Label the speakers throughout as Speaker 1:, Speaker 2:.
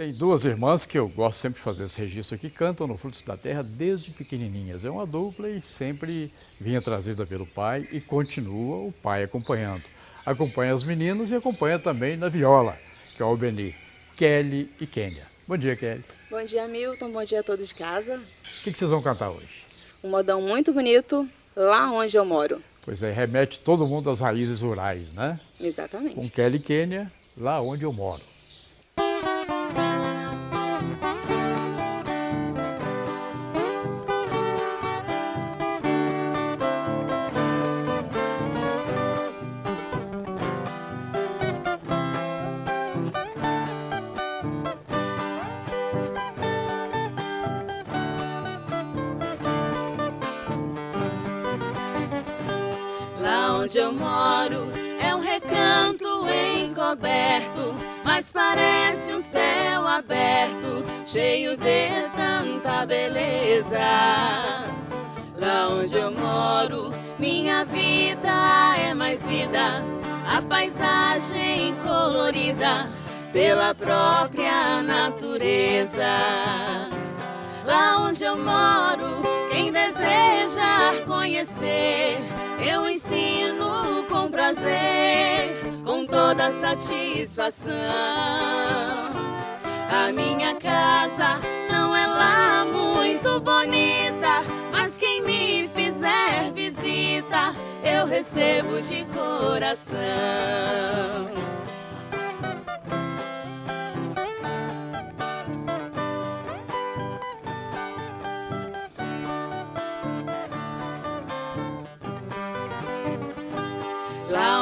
Speaker 1: Tem duas irmãs que eu gosto sempre de fazer esse registro aqui, cantam no Frutos da Terra desde pequenininhas. É uma dupla e sempre vinha trazida pelo pai e continua o pai acompanhando. Acompanha os meninos e acompanha também na viola, que é o Beni, Kelly e Kênia. Bom dia, Kelly.
Speaker 2: Bom dia, Milton. Bom dia a todos de casa.
Speaker 1: O que, que vocês vão cantar hoje?
Speaker 2: Um modão muito bonito, Lá Onde Eu Moro.
Speaker 1: Pois é, remete todo mundo às raízes rurais, né?
Speaker 2: Exatamente.
Speaker 1: Com Kelly e Kênia, Lá Onde Eu Moro.
Speaker 3: Onde eu moro é um recanto encoberto, mas parece um céu aberto, cheio de tanta beleza. Lá onde eu moro, minha vida é mais vida, a paisagem colorida pela própria natureza. Lá onde eu moro, quem deseja conhecer, eu ensino prazer, com toda satisfação. A minha casa não é lá muito bonita, mas quem me fizer visita, eu recebo de coração.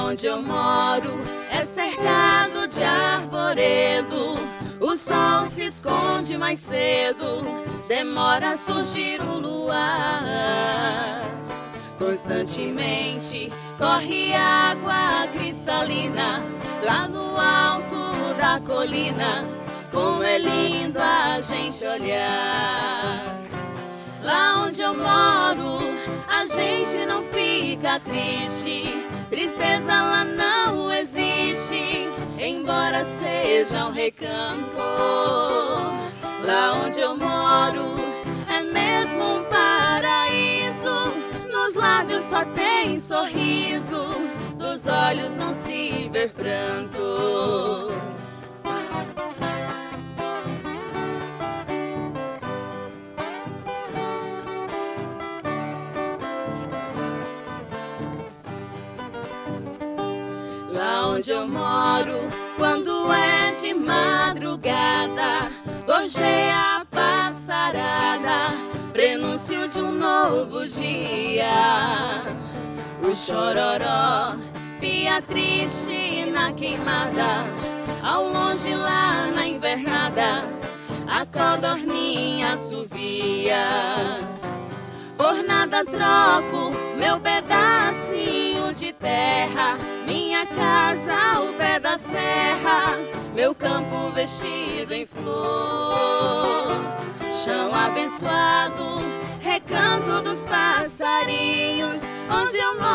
Speaker 3: Onde eu moro é cercado de arvoredo. O sol se esconde mais cedo, demora a surgir o luar. Constantemente corre água cristalina lá no alto da colina. Como é lindo a gente olhar. Lá onde eu moro, a gente não fica triste. Tristeza lá não existe, embora seja um recanto. Lá onde eu moro é mesmo um paraíso. Nos lábios só tem sorriso, dos olhos não se vê pranto. Onde eu moro, quando é de madrugada, gorjeia a passarada, prenúncio de um novo dia. O chororó, pia triste na queimada, ao longe lá na invernada, a codorninha assovia. Por nada troco meu minha casa ao pé da serra, meu campo vestido em flor. Chão abençoado, recanto dos passarinhos, onde eu moro